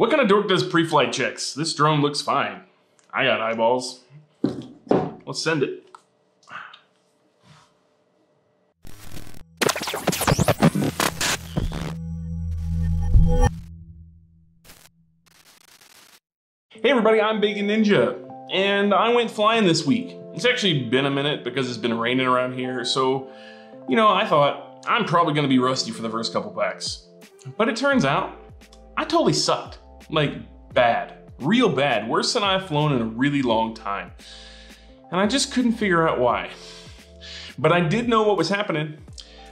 What kind of dork does pre-flight checks? This drone looks fine. I got eyeballs. Let's send it. Hey everybody, I'm Bacon Ninja, and I went flying this week. It's actually been a minute because it's been raining around here, so, you know, I thought I'm probably gonna be rusty for the first couple packs. But it turns out, I totally sucked. Like, bad. Real bad. Worse than I've flown in a really long time. And I just couldn't figure out why. But I did know what was happening.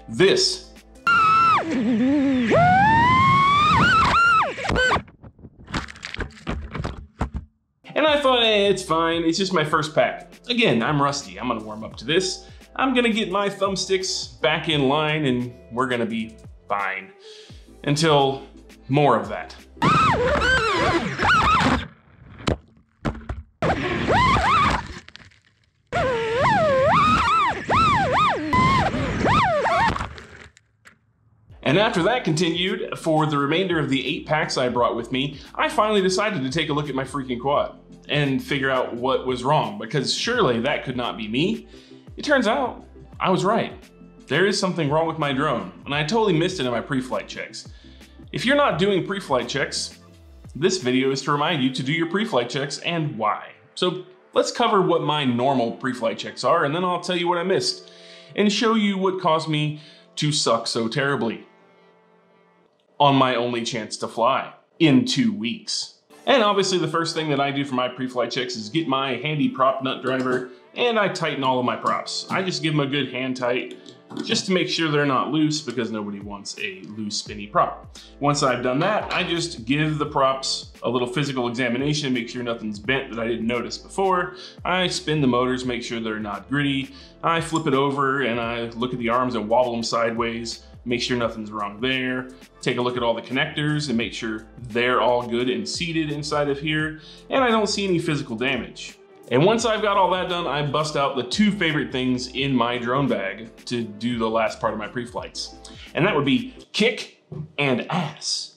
This. And I thought, eh, it's fine, it's just my first pack. Again, I'm rusty, I'm gonna warm up to this. I'm gonna get my thumbsticks back in line and we're gonna be fine. Until more of that. And after that continued, for the remainder of the eight packs I brought with me, I finally decided to take a look at my freaking quad and figure out what was wrong, because surely that could not be me. It turns out, I was right. There is something wrong with my drone, and I totally missed it in my pre-flight checks. If you're not doing pre-flight checks, this video is to remind you to do your pre-flight checks and why. So let's cover what my normal pre-flight checks are, and then I'll tell you what I missed, and show you what caused me to suck so terribly on my only chance to fly in two weeks. And obviously the first thing that I do for my pre-flight checks is get my handy prop nut driver and I tighten all of my props. I just give them a good hand tight just to make sure they're not loose because nobody wants a loose spinny prop. Once I've done that, I just give the props a little physical examination, make sure nothing's bent that I didn't notice before. I spin the motors, make sure they're not gritty. I flip it over and I look at the arms and wobble them sideways make sure nothing's wrong there. Take a look at all the connectors and make sure they're all good and seated inside of here. And I don't see any physical damage. And once I've got all that done, I bust out the two favorite things in my drone bag to do the last part of my pre-flights. And that would be kick and ass.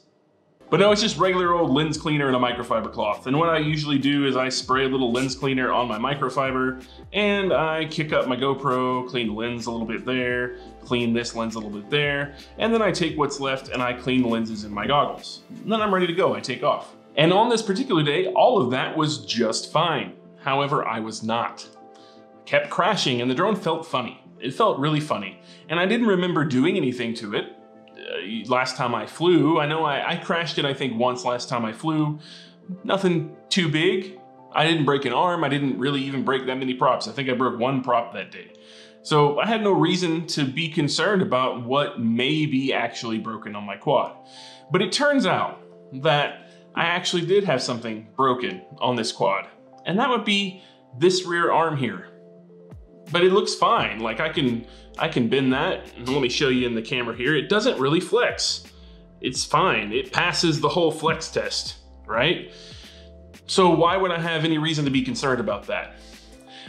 But no, it's just regular old lens cleaner and a microfiber cloth. And what I usually do is I spray a little lens cleaner on my microfiber and I kick up my GoPro, clean the lens a little bit there, clean this lens a little bit there, and then I take what's left and I clean the lenses in my goggles. And then I'm ready to go, I take off. And on this particular day, all of that was just fine. However, I was not. I kept crashing and the drone felt funny. It felt really funny. And I didn't remember doing anything to it uh, last time I flew. I know I, I crashed it, I think, once last time I flew. Nothing too big. I didn't break an arm. I didn't really even break that many props. I think I broke one prop that day. So I had no reason to be concerned about what may be actually broken on my quad. But it turns out that I actually did have something broken on this quad. And that would be this rear arm here. But it looks fine. Like I can I can bend that. Let me show you in the camera here. It doesn't really flex. It's fine. It passes the whole flex test, right? So why would I have any reason to be concerned about that?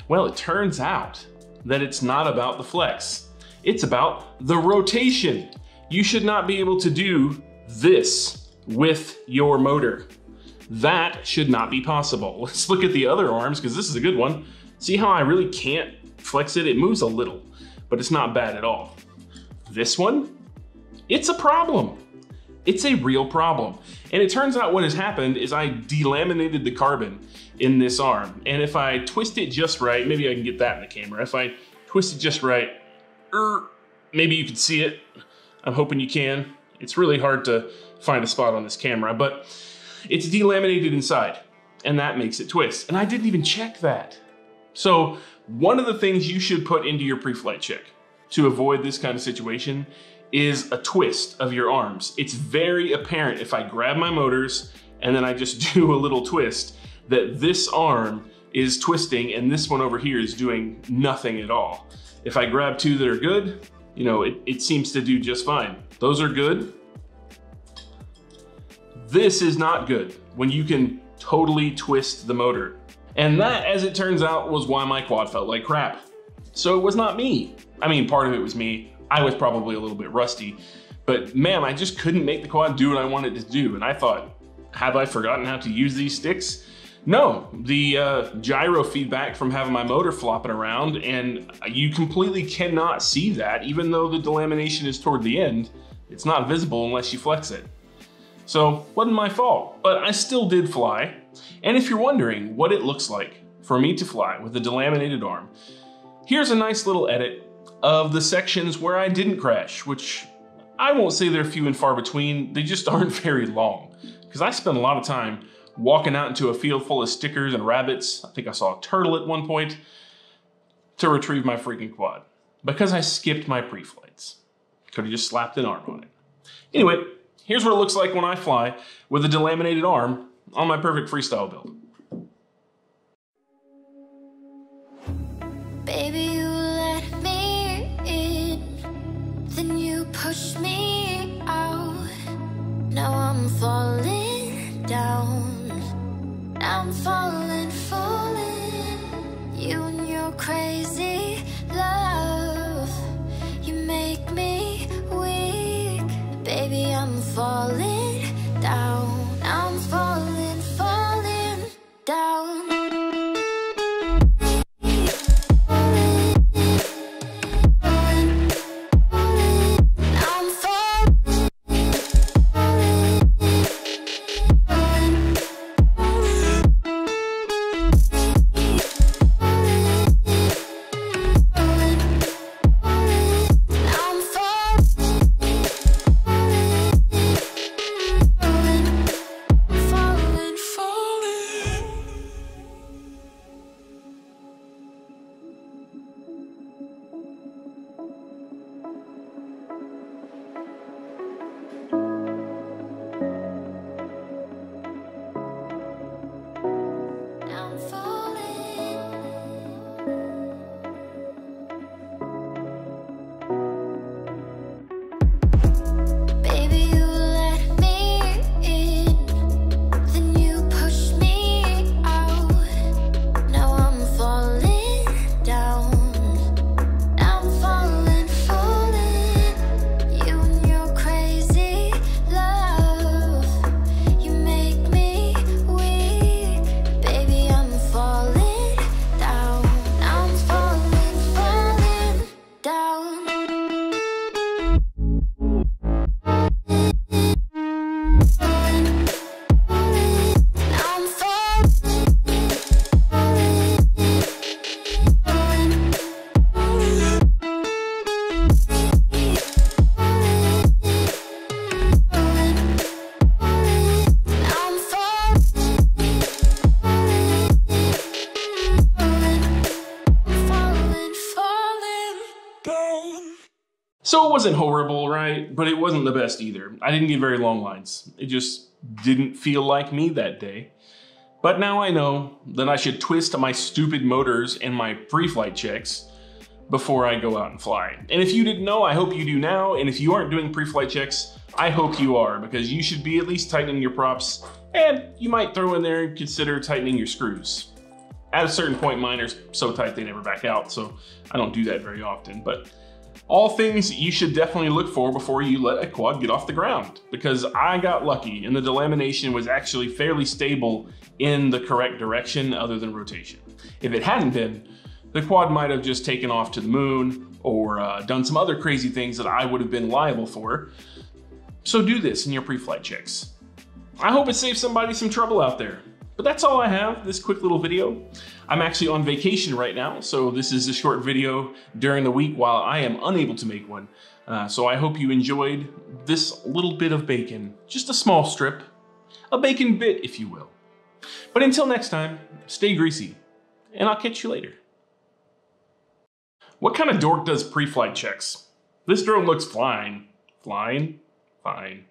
Well, it turns out that it's not about the flex. It's about the rotation. You should not be able to do this with your motor. That should not be possible. Let's look at the other arms because this is a good one. See how I really can't flex it? It moves a little but it's not bad at all. This one, it's a problem. It's a real problem. And it turns out what has happened is I delaminated the carbon in this arm. And if I twist it just right, maybe I can get that in the camera. If I twist it just right, er, maybe you can see it. I'm hoping you can. It's really hard to find a spot on this camera, but it's delaminated inside and that makes it twist. And I didn't even check that. So one of the things you should put into your pre-flight check to avoid this kind of situation is a twist of your arms. It's very apparent if I grab my motors and then I just do a little twist that this arm is twisting and this one over here is doing nothing at all. If I grab two that are good, you know, it, it seems to do just fine. Those are good. This is not good when you can totally twist the motor. And that, as it turns out, was why my quad felt like crap. So it was not me. I mean, part of it was me. I was probably a little bit rusty, but man, I just couldn't make the quad do what I wanted to do. And I thought, Have I forgotten how to use these sticks? No, the uh, gyro feedback from having my motor flopping around, and you completely cannot see that, even though the delamination is toward the end. It's not visible unless you flex it. So, wasn't my fault, but I still did fly. And if you're wondering what it looks like for me to fly with a delaminated arm, here's a nice little edit of the sections where I didn't crash, which I won't say they're few and far between, they just aren't very long. Because I spent a lot of time walking out into a field full of stickers and rabbits. I think I saw a turtle at one point to retrieve my freaking quad because I skipped my pre-flights. Could have just slapped an arm on it. Anyway, here's what it looks like when I fly with a delaminated arm on my perfect freestyle build. Baby, you let me in, then you push me out. Now I'm falling down. I'm falling, falling. You and your crazy So it wasn't horrible, right? But it wasn't the best either. I didn't get very long lines. It just didn't feel like me that day. But now I know that I should twist my stupid motors and my pre-flight checks before I go out and fly. And if you didn't know, I hope you do now. And if you aren't doing pre-flight checks, I hope you are because you should be at least tightening your props and you might throw in there and consider tightening your screws. At a certain point, mine are so tight they never back out, so I don't do that very often. But all things you should definitely look for before you let a quad get off the ground because I got lucky and the delamination was actually fairly stable in the correct direction other than rotation. If it hadn't been, the quad might have just taken off to the moon or uh, done some other crazy things that I would have been liable for. So do this in your pre-flight checks. I hope it saves somebody some trouble out there. But that's all I have, this quick little video. I'm actually on vacation right now, so this is a short video during the week while I am unable to make one. Uh, so I hope you enjoyed this little bit of bacon. Just a small strip. A bacon bit, if you will. But until next time, stay greasy, and I'll catch you later. What kind of dork does pre-flight checks? This drone looks fine. Flying? Fine.